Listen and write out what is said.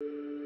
you